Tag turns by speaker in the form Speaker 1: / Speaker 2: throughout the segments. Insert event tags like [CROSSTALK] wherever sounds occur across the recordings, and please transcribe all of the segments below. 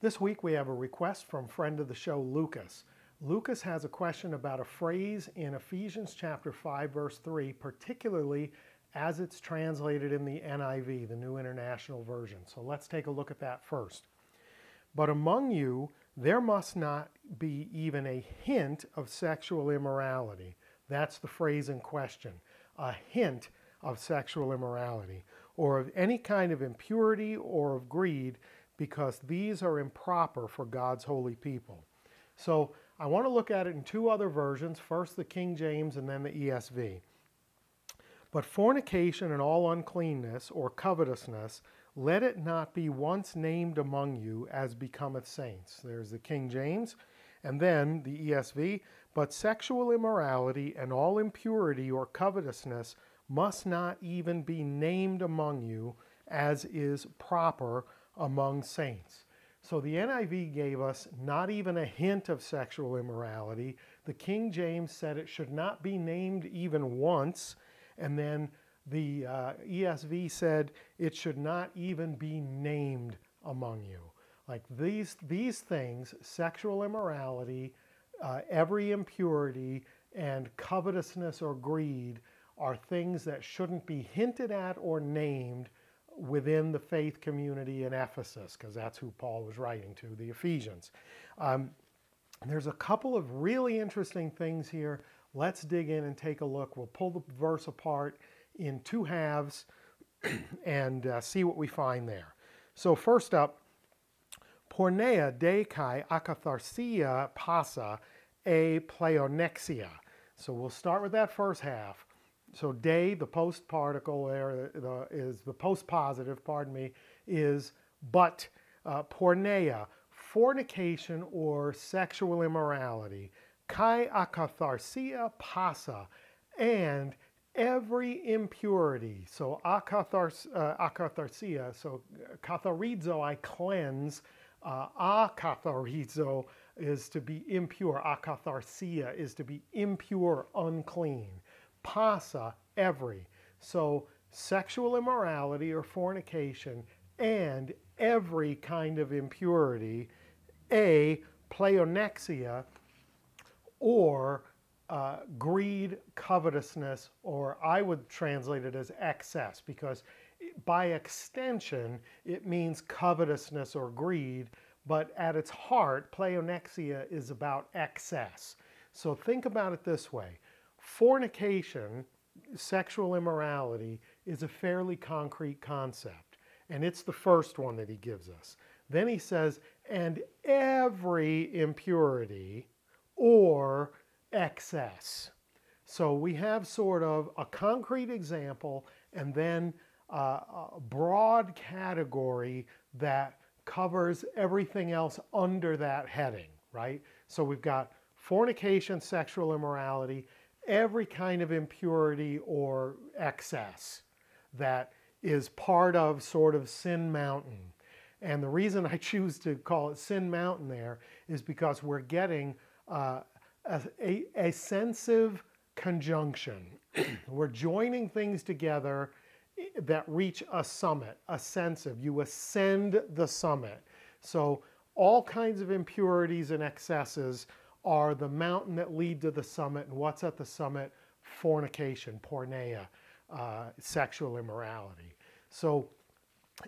Speaker 1: This week we have a request from friend of the show, Lucas. Lucas has a question about a phrase in Ephesians chapter 5, verse 3, particularly as it's translated in the NIV, the New International Version. So let's take a look at that first. But among you, there must not be even a hint of sexual immorality. That's the phrase in question. A hint of sexual immorality, or of any kind of impurity or of greed because these are improper for God's holy people. So I want to look at it in two other versions first the King James and then the ESV. But fornication and all uncleanness or covetousness, let it not be once named among you as becometh saints. There's the King James. And then the ESV, but sexual immorality and all impurity or covetousness must not even be named among you as is proper among saints. So the NIV gave us not even a hint of sexual immorality. The King James said it should not be named even once. And then the uh, ESV said it should not even be named among you. Like these, these things, sexual immorality, uh, every impurity, and covetousness or greed are things that shouldn't be hinted at or named within the faith community in Ephesus, because that's who Paul was writing to, the Ephesians. Um, there's a couple of really interesting things here. Let's dig in and take a look. We'll pull the verse apart in two halves [CLEARS THROAT] and uh, see what we find there. So, first up, porneia de kai akatharsia pasa e pleonexia. So, we'll start with that first half. So day, the post particle there the, is the post positive, pardon me, is but uh, porneia, fornication or sexual immorality, kai akatharsia pasa, and every impurity. So akathars, uh, akatharsia, so katharizo, I cleanse. Uh, akatharizo is to be impure. Akatharsia is to be impure, unclean pasa, every. So sexual immorality or fornication and every kind of impurity, A, pleonexia, or uh, greed, covetousness, or I would translate it as excess because by extension it means covetousness or greed, but at its heart, pleonexia is about excess. So think about it this way Fornication, sexual immorality, is a fairly concrete concept, and it's the first one that he gives us. Then he says, and every impurity or excess. So we have sort of a concrete example and then a broad category that covers everything else under that heading, right? So we've got fornication, sexual immorality, every kind of impurity or excess that is part of sort of Sin Mountain. And the reason I [LAUGHS] choose to call it Sin Mountain there is because we're getting uh, a, a, a sensive conjunction. [CLEARS THROAT] we're joining things together that reach a summit, ascensive. You ascend the summit. So all kinds of impurities and excesses are the mountain that lead to the summit. And what's at the summit? Fornication, porneia, uh, sexual immorality. So,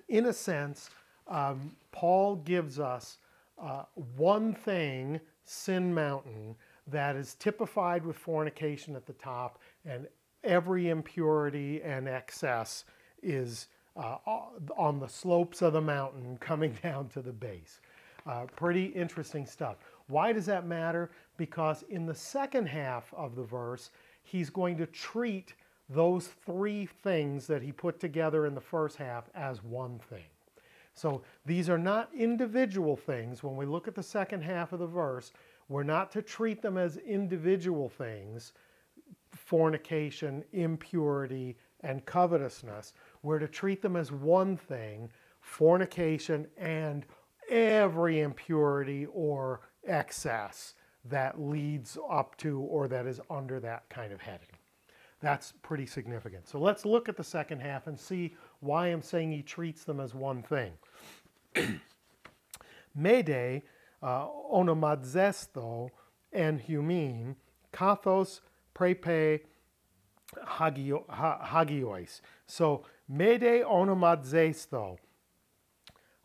Speaker 1: in a sense, um, Paul gives us uh, one thing, sin mountain, that is typified with fornication at the top, and every impurity and excess is uh, on the slopes of the mountain coming [LAUGHS] down to the base. Uh, pretty interesting stuff. Why does that matter? Because in the second half of the verse, he's going to treat those three things that he put together in the first half as one thing. So these are not individual things. When we look at the second half of the verse, we're not to treat them as individual things fornication, impurity, and covetousness. We're to treat them as one thing fornication and every impurity or excess that leads up to or that is under that kind of heading. That's pretty significant. So let's look at the second half and see why I'm saying he treats them as one thing. [CLEARS THROAT] Mede, uh, onomazesto, en humin, kathos, prepe, hagio, hagiois. So mede onomazesto.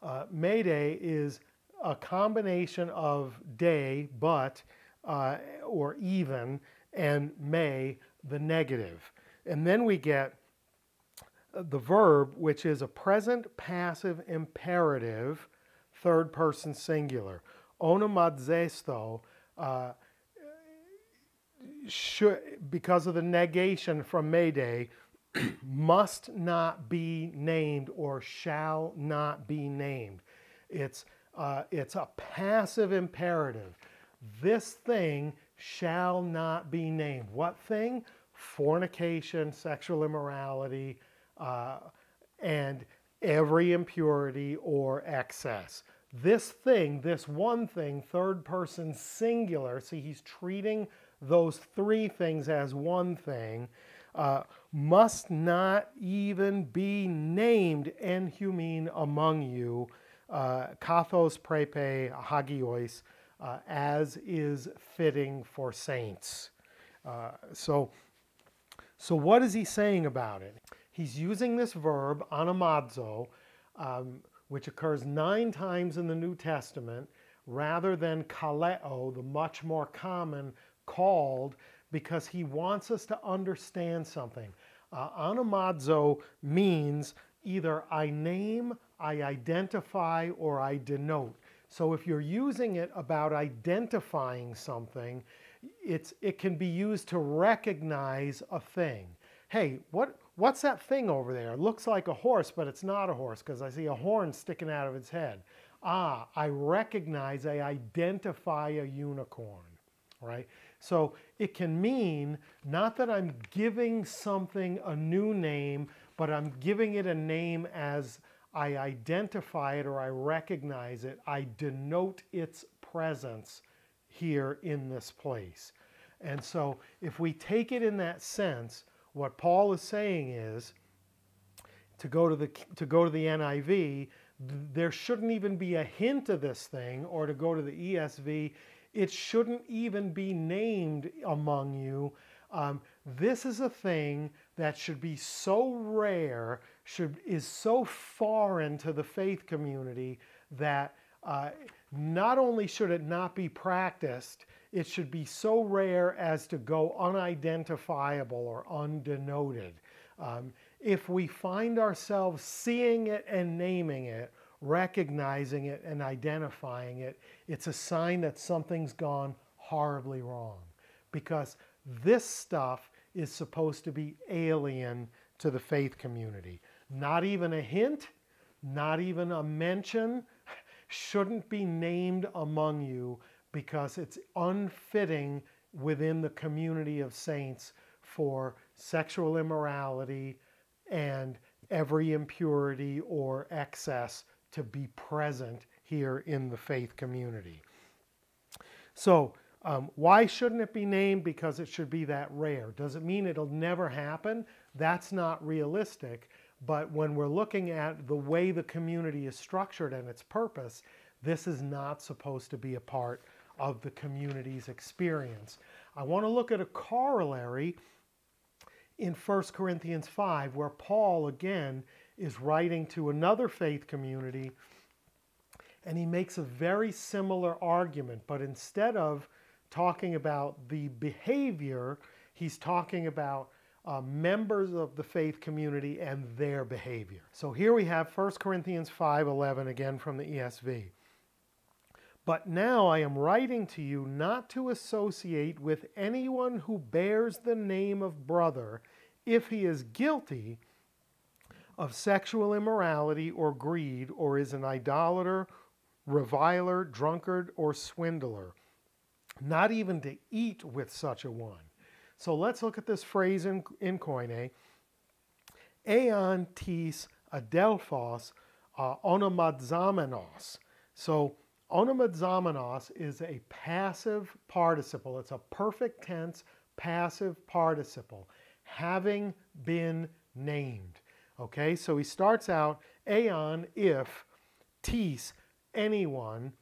Speaker 1: Uh, mede is a combination of day, but, uh, or even, and may, the negative. And then we get the verb, which is a present passive imperative, third person singular. Onomadzesto, uh, should, because of the negation from mede, must not be named or shall not be named. It's, uh, it's a passive imperative. This thing shall not be named. What thing? Fornication, sexual immorality, uh, and every impurity or excess. This thing, this one thing, third person singular, see, he's treating those three things as one thing, uh, must not even be named en among you, uh, kathos prepe hagiois, uh, as is fitting for saints. Uh, so, so what is he saying about it? he's using this verb, onomadzo, um, which occurs nine times in the New Testament, rather than kaleo, the much more common called, because he wants us to understand something. Uh, onomadzo means either I name, I identify, or I denote. So if you're using it about identifying something, it's, it can be used to recognize a thing. Hey, what, What's that thing over there? It looks like a horse, but it's not a horse because I see a horn sticking out of its head. Ah, I recognize, I identify a unicorn, right? So it can mean not that I'm giving something a new name, but I'm giving it a name as I identify it or I recognize it. I denote its presence here in this place. And so if we take it in that sense, what Paul is saying is to go to the to go to the NIV, there shouldn't even be a hint of this thing, or to go to the ESV, it shouldn't even be named among you. Um, this is a thing that should be so rare, should is so foreign to the faith community that uh, not only should it not be practiced, it should be so rare as to go unidentifiable or undenoted. Um, if we find ourselves seeing it and naming it, recognizing it and identifying it, it's a sign that something's gone horribly wrong. Because this stuff is supposed to be alien to the faith community. Not even a hint, not even a mention, shouldn't be named among you because it's unfitting within the community of saints for sexual immorality and every impurity or excess to be present here in the faith community. So, um, why shouldn't it be named? Because it should be that rare. Does it mean it'll never happen? That's not realistic. But when we're looking at the way the community is structured and its purpose, this is not supposed to be a part of the community's experience. I want to look at a corollary in 1 Corinthians 5 where Paul again is writing to another faith community and he makes a very similar argument, but instead of talking about the behavior, he's talking about uh, members of the faith community and their behavior. So here we have 1 Corinthians 5:11 again from the ESV. But now I am writing to you not to associate with anyone who bears the name of brother if he is guilty of sexual immorality or greed, or is an idolater, reviler, drunkard, or swindler. Not even to eat with such a one. So let's look at this phrase in, in Koine. Aeon tis adelphos uh, onomadzamenos. So Onomadzamenos is a passive participle. It's a perfect tense passive participle, having been named. Okay, so he starts out aeon if, tis, anyone,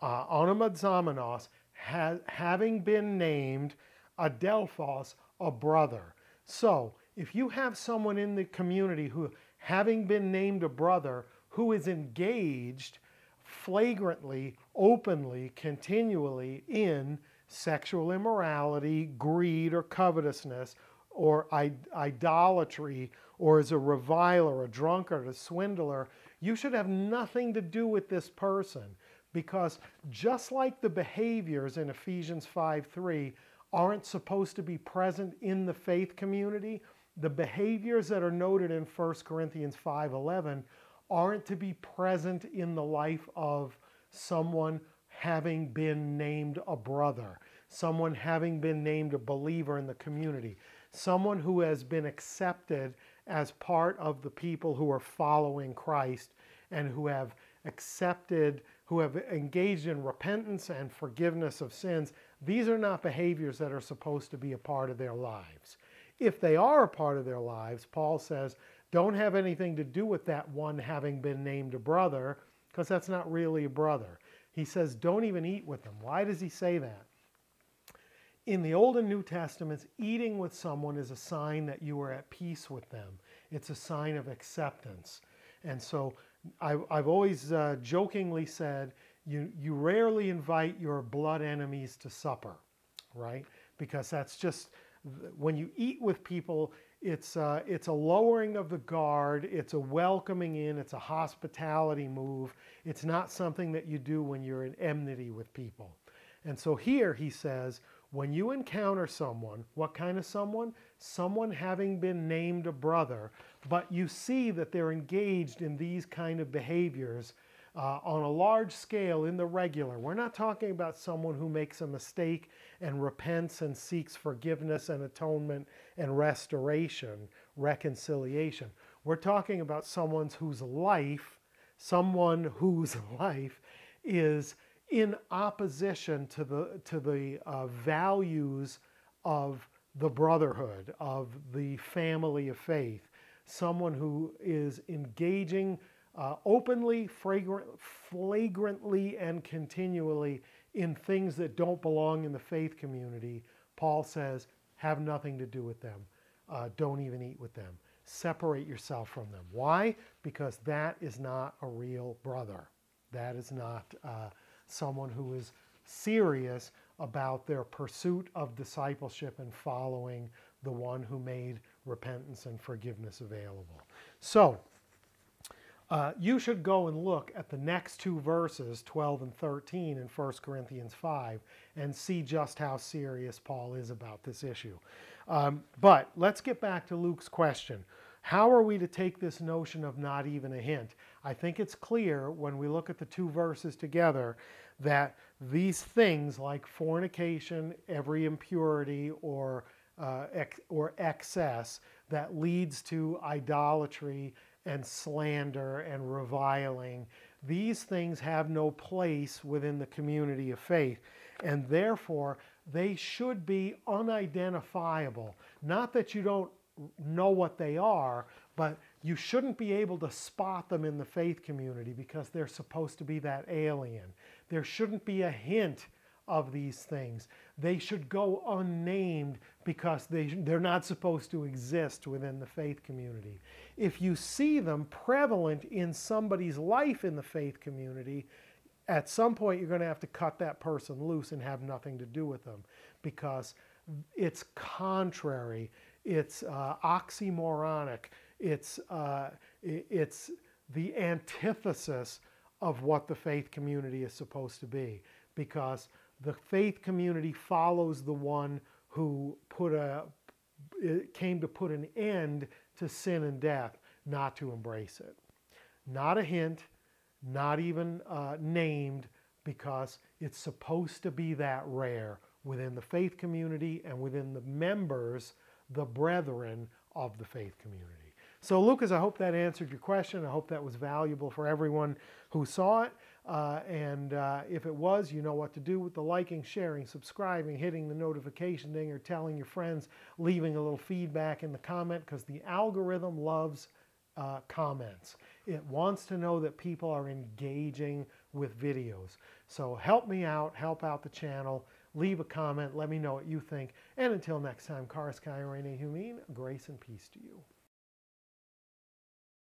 Speaker 1: uh, onomadzamenos, ha- having been named adelphos, a brother. So, if you have someone in the community who, having been named a brother, who is engaged flagrantly, openly, continually in sexual immorality, greed, or covetousness, or idolatry, or is a reviler, a drunkard, a swindler, you should have nothing to do with this person. Because just like the behaviors in Ephesians 5 3 aren't supposed to be present in the faith community, the behaviors that are noted in 1 Corinthians 5 11 aren't to be present in the life of someone having been named a brother, someone having been named a believer in the community, someone who has been accepted as part of the people who are following Christ and who have accepted, who have engaged in repentance and forgiveness of sins. These are not behaviors that are supposed to be a part of their lives. If they are a part of their lives, Paul says, don't have anything to do with that one having been named a brother, because that's not really a brother. He says, don't even eat with them. Why does he say that? In the Old and New Testaments, eating with someone is a sign that you are at peace with them. It's a sign of acceptance. And so I, have always uh, jokingly said, you, you rarely invite your blood enemies to supper, right? Because that's just, when you eat with people, it's, uh, it's a lowering of the guard, it's a welcoming in, it's a hospitality move. It's not something that you do when you're in enmity with people. And so here he says, when you encounter someone, what kind of someone? Someone having been named a brother, but you see that they're engaged in these kind of behaviors uh, on a large scale in the regular. We're not talking about someone who makes a mistake and repents and seeks forgiveness and atonement and restoration, reconciliation. We're talking about someone whose life, someone whose [LAUGHS] life is in opposition to the, to the uh, values of the brotherhood, of the family of faith. Someone who is engaging uh, openly, fragrant, flagrantly, and continually in things that don't belong in the faith community, Paul says, have nothing to do with them. Uh, don't even eat with them. Separate yourself from them. Why? Because that is not a real brother. That is not uh, someone who is serious about their pursuit of discipleship and following the one who made repentance and forgiveness available. So, uh, you should go and look at the next two verses, 12 and 13 in 1 Corinthians 5, and see just how serious Paul is about this issue. Um, but let's get back to Luke's question. How are we to take this notion of not even a hint? I think it's clear when we look at the two verses together that these things like fornication, every impurity, or, uh, ex- or excess that leads to idolatry and slander and reviling. These things have no place within the community of faith, and therefore they should be unidentifiable. Not that you don't know what they are, but you shouldn't be able to spot them in the faith community because they're supposed to be that alien. There shouldn't be a hint of these things. They should go unnamed because they, they're not supposed to exist within the faith community. If you see them prevalent in somebody's life in the faith community, at some point you're going to have to cut that person loose and have nothing to do with them because it's contrary, it's uh, oxymoronic, it's, uh, it's the antithesis of what the faith community is supposed to be because the faith community follows the one who put a came to put an end to sin and death, not to embrace it. Not a hint, not even uh, named, because it's supposed to be that rare within the faith community and within the members, the brethren of the faith community. So, Lucas, I hope that answered your question. I hope that was valuable for everyone who saw it. Uh, and uh, if it was, you know what to do with the liking, sharing, subscribing, hitting the notification ding, or telling your friends, leaving a little feedback in the comment because the algorithm loves uh, comments. It wants to know that people are engaging with videos. So help me out, help out the channel, leave a comment, let me know what you think. And until next time, Charis Kai Rene Humin, grace and peace to you.